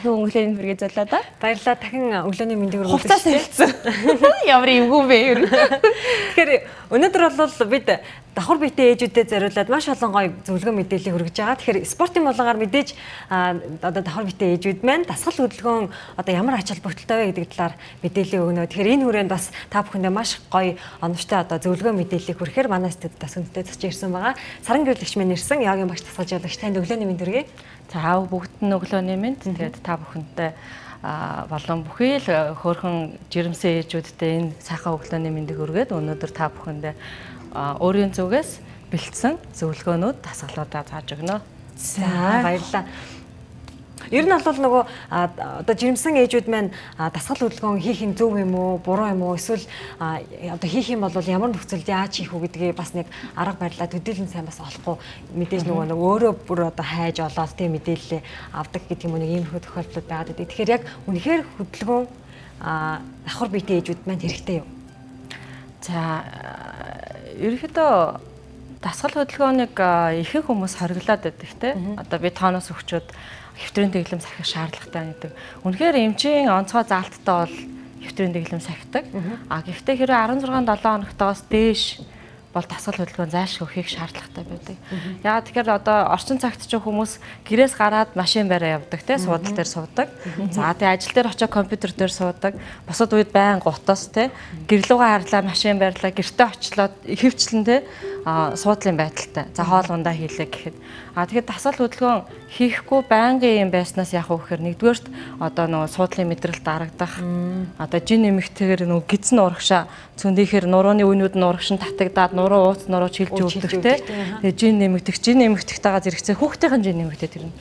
дахин өглөөний хүргээ золоо да. Баярлалаа. Дахин өглөөний мэндийг өргөдөг. Хуцаас хэлсэн. Ямар эвгүй бэ ер нь. Тэгэхээр өнөөдөр бол бид давхар биетэй ээжүүдэд зориулаад маш олон гоё зөвлөгөө мэдээлэл хүргэж байгаа. Тэгэхээр спортын болгогаар мэдээж одоо давхар биетэй ээжүүд маань дасгал хөдөлгөөн одоо ямар ач холбогдолтой вэ гэдэг талаар мэдээлэл өгнө. Тэгэхээр энэ хүрээнд бас та бүхэндээ маш гоё оновчтой одоо зөвлөгөө мэдээллийг хүргэхээр манай студид бас үнэтэй зочж ирсэн байгаа. Саран гэрлэгч минь ирсэн. Яагийн багш тасгалж явуулагч танд өглөөний мэнд хүргэе. За бүгд нь өглөөний мэнд. Тэгээд та бүхэнтэй болон бүхий л хөөрхөн жирэмсэн ээжүүдтэй энэ сайхан өглөөний мэндийг өргөд өнөөдөр та бүхэндээ өөрийн зүгээс бэлдсэн зөвлөгөөнүүд дасгалуудаа зааж өгнө. За баярлалаа. Ер нь бол нөгөө одоо жирэмсэн ээжүүд маань дасгал хөдөлгөөн хийх нь зөв юм уу, буруу юм уу? Эсвэл одоо хийх юм бол ямар нөхцөлд яаж хийх үү гэдгийг бас нэг арга барилаа төдийлөн сайн бас олохгүй мэдээж нөгөө нэг өөрөө бүр одоо хайж олоод тийм мэдээлэл авдаг гэдэг юм нэг иймэрхүү тохиолдлууд байгаад байдаг. Тэгэхээр яг үнэхээр хөдөлгөөн давхар биетэй ээжүүд маань хэрэгтэй юу? За ерөнхийдөө дасгал хөдөлгөөнийг ихэнх хүмүүс хориглоод байдаг те. Одоо би тооноос өгчөөд хэвтрийн дэглэм сахих шаардлагатай гэдэг. Үнэхээр эмчийн онцгой заалттай бол хэвтрийн дэглэм сахидаг. А гэхдээ хэрэв 16 7 хоногтоос дээш бол тасгал хөдөлгөөн зайлшгүй хийх шаардлагатай байдаг. Яагаад тэгэхээр одоо орчин цагт ч хүмүүс гэрээс гараад машин бараа явдаг те суудал дээр суудаг. За тэгээ ажил дээр очиж компьютер дээр суудаг. Бусад үед байн гутас те гэрлүүгээ харлаа машин барьлаа гэртээ очлоод ихэвчлэн те суудлын байдалтай. За хоол ундаа хийлээ гэхэд. А тэгэхээр дасгал хөдөлгөөн хийхгүй байнгын юм байснаас яг үхээр нэгдүгээрт одоо нөгөө суудлын мэдрэл дарагдах. Одоо жин нэмэгтэйгээр нөгөө гидсэн урагшаа цөндийхээр нурууны үеүүд нь урагшин татагдаад нуруу ууц нуруу чилж өвдөх те. Тэгээ жин нэмэгдэх, жин нэмэгдэхтэйгээ зэрэгцээ хүүхдийн жин нэмэгдэх тэр нь.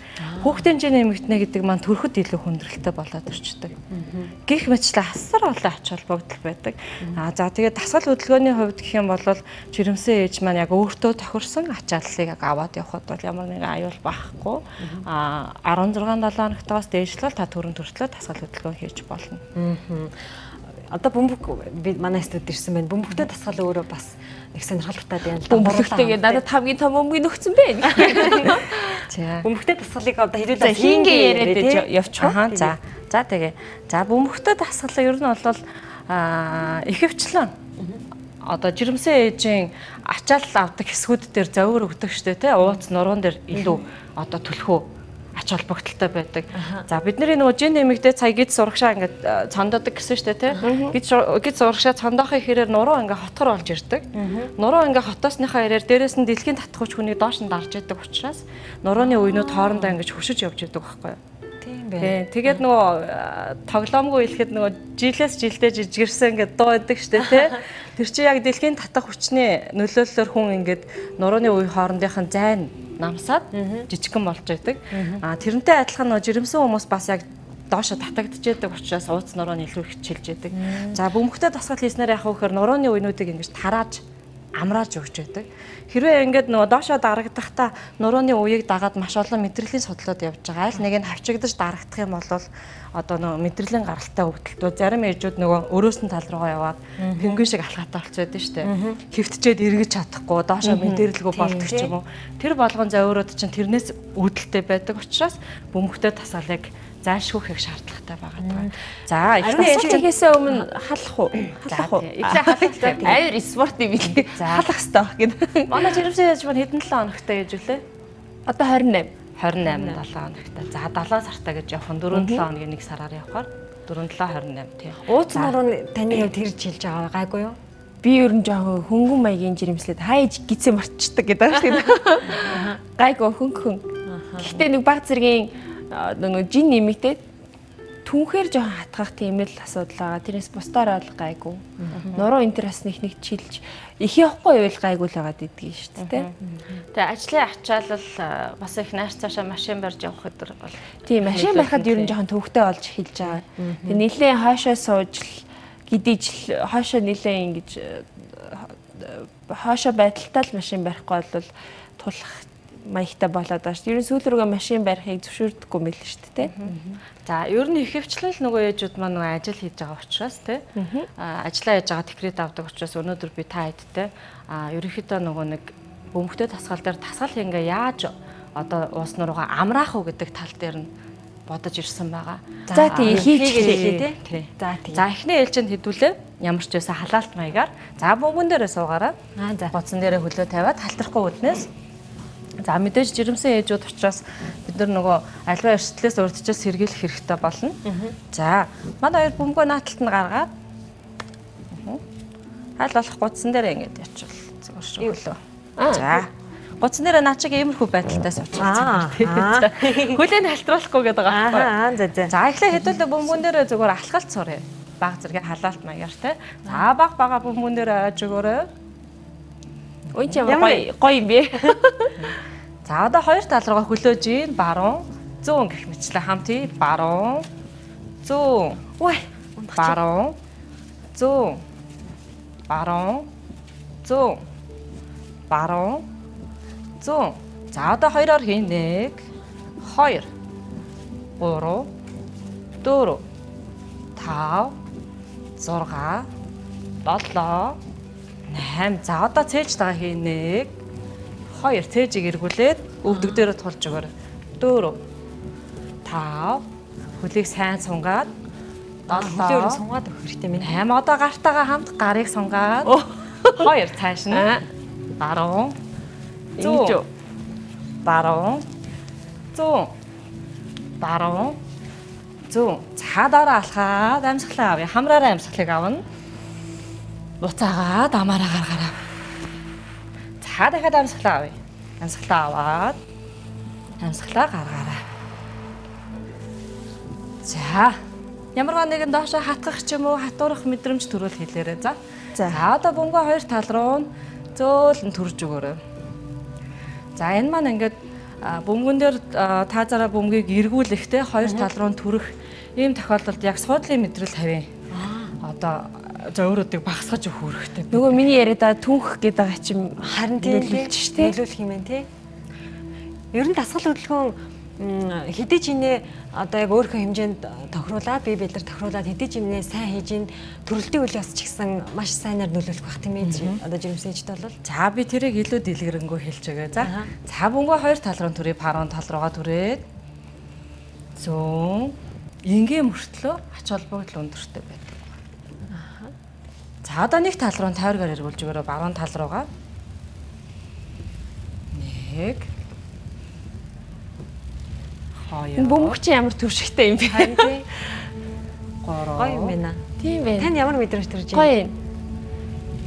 Хүүхдийн жин нэмэгдэнэ гэдэг маань төрөхөд илүү хүндрэлтэй болоод ирчдэг. Гэх мэтлээ асар олон ач холбогдол байдаг. А за тэгээд дасгал хөдөлгөөний хувьд гэх юм бол жирэмсэн ээж маань яг өөртөө тохирсон ачааллыг яг аваад явхад бол ямар нэгэн аюул байхгүй. А 16 7 хоногтоос дээшлэл та төрөн төртлөө дасгал хөдөлгөөн хийж болно. Аа одоо бөмбөг би манай студид ирсэн байна. Бөмбөгтэй дасгал өөрөө бас нэг сонирхолтой байна л да. Бөмбөгтэйгээ надад хамгийн том бөмбөгийг нөхцөн байна. За. Бөмбөгтэй дасгалыг одоо хэрүүлээ хийнгээ яриад явчих. Аа за. За тэгээ. За бөмбөгтэй дасгал ер нь бол аа ихэвчлэн одоо жирэмсэн ээжийн ачаал авдаг хэсгүүд дээр зовөр өгдөг штэ тий ууц нуруунд дээр илүү одоо төлхөө ач холбогдолтой байдаг. За бидний нөгөө жин нэмэгдээ цай гид сурагшаа ингээд цондодог гэсэн шүү дээ тий. Гид гид сурагшаа цондоохын хэрээр нуруу ингээд хотгор олж ирдэг. Нуруу ингээд хотоосныхаа хэрээр дээрээс нь дэлхийн татхууч хүний доош нь дарж идэг учраас нурууны үеинүүд хоорондоо ингээд хөшөж явж идэг байхгүй юу? Байна. Тэгээд нөгөө тоглоомгүй хэлэхэд нөгөө жилээс жилдээ жижигэрсэн ингээд дуу идэг штэ тий. Тэр чинь яг дэлхийн татах хүчний нөлөөллөөр хүн ингээд нурууны үе хоорондынх нь зайн намсаад жижигхэн болж байдаг. А тэрнтэй адилхан нөө жирэмсэн хүмүүс бас яг доошо татагдчихэдэг учраас ууц нурууны илүү хичээлж яадаг. За бөмбөгтэй дасгал хийснээр яг хөөхөр нурууны уйнуудыг ингэж тарааж амрааж өгч байдаг. Хэрвээ ингээд нөгөө доошоо дарагдахдаа нурууны уяыг дагаад маш олон мэдрэлийн судлаад явж байгаа. Аль нэг нь хавчигдаж дарагдах юм бол одоо нөгөө мэдрэлийн гаралтай хөвгөлтөө зарим ээжүүд нөгөө өрөөс нь тал руугаа яваад пингвин шиг алхаатай болчиход байна шүү дээ. Хөвтчээд эргэж чадахгүй доошоо мэдрэрлгүй болдог ч юм уу. Тэр болгон зовиорууд чинь тэрнээс үүдэлтэй байдаг учраас бөмбөгтэй тасаалыг зайлшгүй хийх шаардлагатай байгаа. За их тасалчгээс өмнө халах уу? Халах уу? Эхлээ халах. Аюур спорт юм билээ. Халах хэрэгтэй гэд. Манай жирэмсэн яж маань хэдэн 7 хоногтой яж үлээ? Одоо 28. 28 7 хоногтой. За 7 сартаа гэж явах нь 4 7 хоногийн нэг сараар явахаар 4 7 28 тий. Ууц нуруу таны хувьд хэрж хэлж байгаа гайгүй юу? би ер нь жоохон хөнгөн маягийн жирэмслээд хайж гизээ марчдаг гэдэг байна шүү дээ. Гайгүй хөнгөн. Гэхдээ нэг баг зэргийн нөгөө жин нэмэгдээд түнхээр жоохон хатгах тийм л асуудал байгаа. Тэрнээс бусдаар бол гайгүй. Нуруу энэ төр бас нэг нэг чилж их явахгүй байвал гайгүй л байгаа гэдгийг шүү дээ. Тэгээ ажлын ачаалал бас их нааш цаашаа машин барьж явах өдр бол. Тийм машин барихад ер нь жоохон төвөгтэй болж эхэлж байгаа. Тэгээ нилээн хаашаа сууж гидэж хаашаа нилээн ингэж хаашаа байдалтай л машин барихгүй бол тулах маягтай болоод байгаа шүү. Ер нь сүүл рүүгээ машин барихыг зөвшөөрдөггүй мэл шүү дээ. За ер нь ихэвчлэн нөгөө ээжүүд маань нөгөө ажил хийж байгаа учраас тий. Аа ажиллаа хийж байгаа декрет авдаг учраас өнөөдөр би та хэдтэй аа ерөнхийдөө нөгөө нэг бөмбөгтэй тасгал дээр тасгал ингээ яаж одоо уус нуруугаа амраах уу гэдэг тал дээр нь бодож ирсэн байгаа. За тий хийгээд тий. За тий. За эхний ээлжинд хэдүүлээ ямар ч байсан халаалт маягаар за бөмбөн дээрээ суугаараа. Аа за. Гоцсон дээрээ хөлөө тавиад халтрахгүй үднээс За мэдээж жирэмсэн ээжүүд учраас бид нар нөгөө альва эрсдлээс урдчаас сэргийлэх хэрэгтэй болно. За манай хоёр бөмбөгөө нааталт нь гаргаад аль болох гудсан дээр ингэж ячвал зүгээр шүү хөлөө. За гудсан дээр наа чиг иймэрхүү байдалтай суучихсан. Нь халтруулахгүй гэдэг байгаа байхгүй. За эхлээ хэдүүлээ бөмбөн дээр зүгээр алхалт сурыг. Баг зэрэг халаалт маягаар те. За баг бага бөмбөн дээр ааж өгөөрэй. Чи ямар гоё гоё юм бэ? За одоо хоёр тал руугаа хөлөөж ийн. Баруун зүүн гэх мэтлээ. Хамт ий. Баруун зүүн. Ой. баруун зүүн. Баруун зүүн. Баруун зүүн. За одоо хоёроор хийн 1 2 3 4 5 6 7 8 за одоо цээлж байгаа хийн 1 хоёр цээжийг эргүүлээд өвдөг дээрээ тулж өгөөр. Дөрөв. Тав. Хөлийг сайн сунгаад. Хөлөөр Долоо. сунгаад өгөх хэрэгтэй минь. 8 одоо гартаага хамт гарыг сунгаад. Хоёр цааш нь. Баруун. Ингэж үү? Баруун. Зүүн. Баруун. Зүүн. Цаадаараа алхаад амьсгалаа авъя. Хамраараа амьсгалыг авна. Буцаагаа дамаараа гаргаараа. За дахиад амьсгалаа авъя. Амьсгалаа аваад амьсгалаа гаргаараа. За ямар нэгэн доошо хатгах ч юм уу хатуурах мэдрэмж төрөл хэлээрэй. За. За. Одоо бөмбөгөө хоёр тал руу нь зөөлөн төрж өгөөрэй. За энэ маань ингээд а, бөмбөгөн дээр а, та зараа бөмбөгийг эргүүлэхдээ хоёр тал руу нь төрөх ийм тохиолдолд яг суудлын мэдрэл тавина. Одоо зөөрөдийг багасгаж өгөх хэрэгтэй. Нөгөө миний яриада түнх гэдэг байгаа чим Харин тийм нөлөөлж ш, тий? Нөлөөлөх юм байна тий. Ер нь дасгал хөдөлгөөн хэдий ч инээ одоо яг өөрийнхөө хэмжээнд тохируулаад бие биедэр тохируулаад хэдий ч инээ сайн хийж ин төрөлтийн үйл явц ч гэсэн маш сайнаар нөлөөлөх бах тийм ээ. Одоо жирэмсэжд бол За би тэрийг илүү дэлгэрэнгүй хэлж байгаа. За. За бөмбөгөө хоёр тал руу төрөй парон тал руугаа түрээд зүүн ингийн мөртлөө ач холбогдол өндөртэй байдаг. За одоо нэг тал руу тайргаар эргүүлж өгөөрэй баруун тал руугаа. Нэг. Хоёр. Бөмбөг чи ямар төвшигтэй юм бэ? харин тий Гурав. гоё юм байна. Тийм байна. Тань ямар мэдрэмж төрж Гоё юм.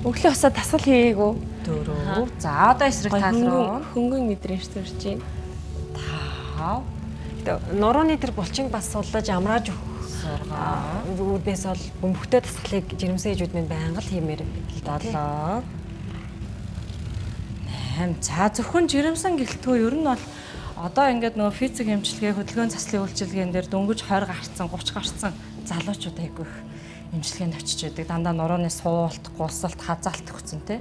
Өглөө усаа тасгал хийгээгүй. Дөрөв. За одоо эсрэг тал руу. хөнгөн мэдрэмж төрж байна. Тав. Нурууны тэр булчинг бас суллаж амрааж өгөх. Үүднээс бол бөмбөгтэй тасгалыг жирэмсэжүүд минь байнга л хиймээр. Долоо. 8. За зөвхөн жирэмсэн гэлтгөө ер нь бол одоо ингээд нөгөө физик эмчилгээ хөдөлгөөн заслын үйлчилгээнд дээр дөнгөж 20 гарцсан 30 гарцсан залуучууд айгүй их эмчилгээнд очиж байдаг. Дандаа нурууны суулт, гулсалт, хазаалт өгсөн тий.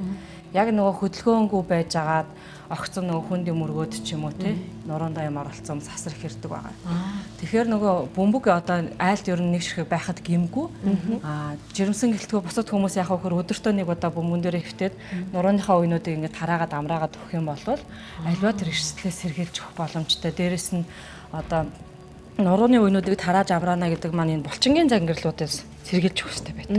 Яг нөгөө хөдөлгөөнгүй байж агаад огцом нөгөө хүндийн мөргөөд ч юм уу тий. Нуруунд аям оролцсон сасар их ирдэг байгаа. Тэгэхээр нөгөө бөмбөг одоо айлт ер нь нэг ширхэг байхад гимгүү. Аа жирэмсэн гэлтгөө бусад хүмүүс яг хөр өдөртөө нэг удаа бөмбөн дээр хөвтөд нурууныхаа уйнуудыг ингээд тараагаад амраагаад өгөх юм бол альва тэр эрсдлээс сэргийлж өгөх боломжтой. Дээрэс нь одоо нурууны уйнуудыг тарааж амраана гэдэг маань энэ булчингийн зангирлуудаас сэргийлж өгөх хэрэгтэй байдаг.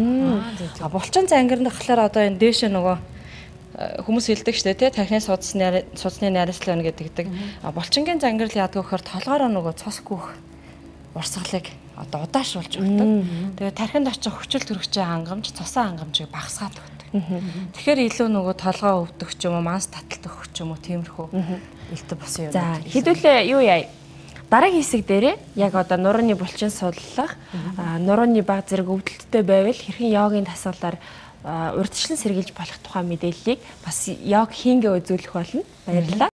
А булчин зангирны болохоор одоо энэ дээшээ нөгөө э, хүмүүс хэлдэг шүү дээ тий тархины судасны судасны найрслын гэдэг. А булчингийн зангирал яадаг вэ гэхээр толгоороо нөгөө цос гүөх урсгалыг одоо удаашруулж өгдөг. Тэгээ тархинд очих хүчил төрөгчийн хангамж, цосон хангамжийг багасгаад өгдөг. Тэгэхээр илүү нөгөө толгоо өвдөх ч юм уу, манс таталт өгөх ч юм уу, тиймэрхүү илтэ басан юм. За хэдүүлээ юу яа. Дараагийн хэсэг дээрээ яг одоо нурууны булчин судлах, нурууны баг зэрэг өвдөлттэй байвал хэрхэн йогийн дасгалаар аа, урьдчилан сэргийлж болох тухай мэдээллийг бас йог хийнгээ үзүүлэх болно. Баярлалаа.